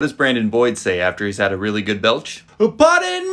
What does Brandon Boyd say after he's had a really good belch? Pardon